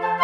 Bye.